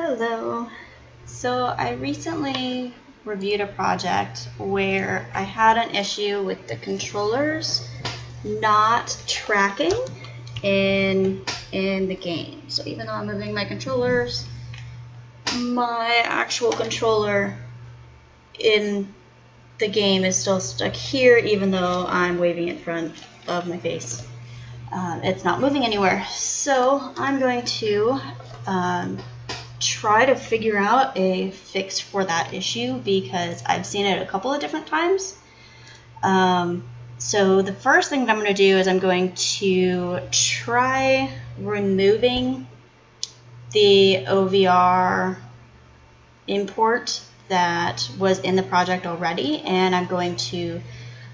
Hello. So I recently reviewed a project where I had an issue with the controllers not tracking in in the game. So even though I'm moving my controllers, my actual controller in the game is still stuck here even though I'm waving it in front of my face. Um, it's not moving anywhere. So I'm going to um, try to figure out a fix for that issue because I've seen it a couple of different times. Um, so the first thing that I'm going to do is I'm going to try removing the OVR import that was in the project already and I'm going to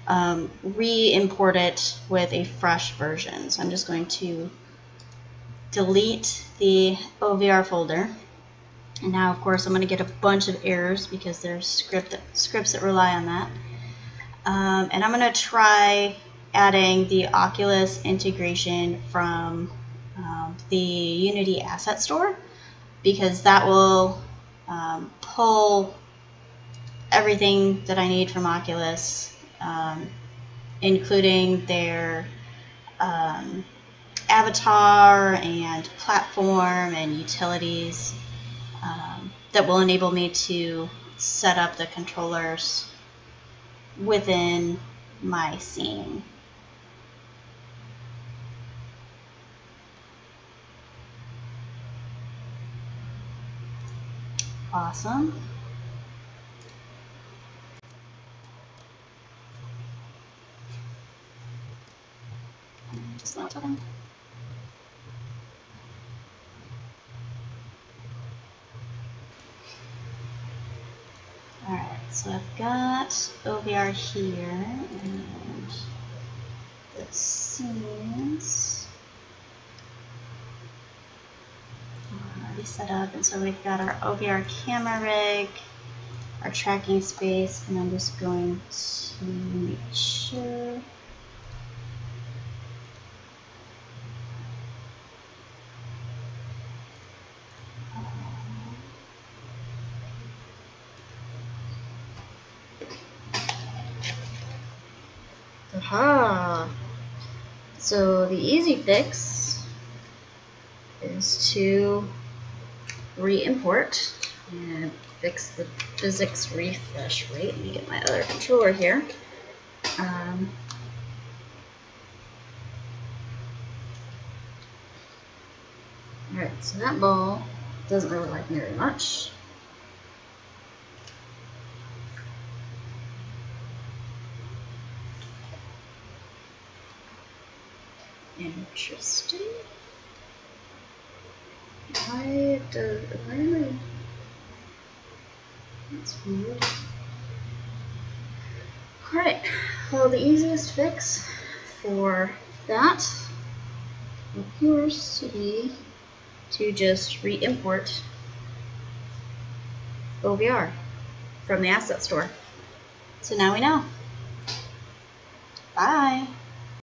um, re-import it with a fresh version. So I'm just going to delete the OVR folder and now, of course, I'm going to get a bunch of errors because there's script that, scripts that rely on that. Um, and I'm going to try adding the Oculus integration from um, the Unity Asset Store because that will um, pull everything that I need from Oculus, um, including their um, avatar and platform and utilities um, that will enable me to set up the controllers within my scene. Awesome. Just not So I've got OVR here and the scenes already set up. And so we've got our OVR camera rig, our tracking space, and I'm just going to make sure Aha! So the easy fix is to re-import and fix the physics refresh rate. Let me get my other controller here. Um, Alright, so that ball doesn't really like me very much. Interesting. Why does why am I that's weird. Alright, well the easiest fix for that appears to be to just re-import OVR from the asset store. So now we know. Bye.